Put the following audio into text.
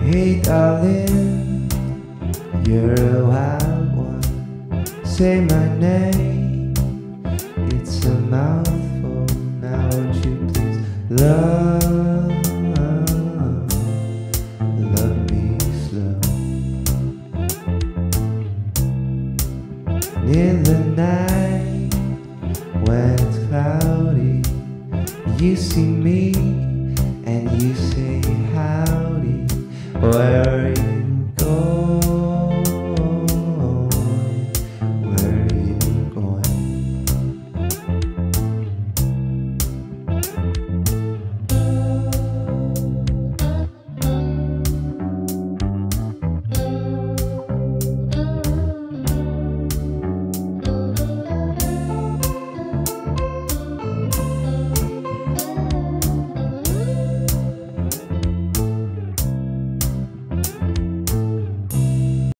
Hey darling, you're a wild one. Say my name, it's a mouthful. Now won't you please love, love me slow. In the night when it's cloudy, you see me and you say where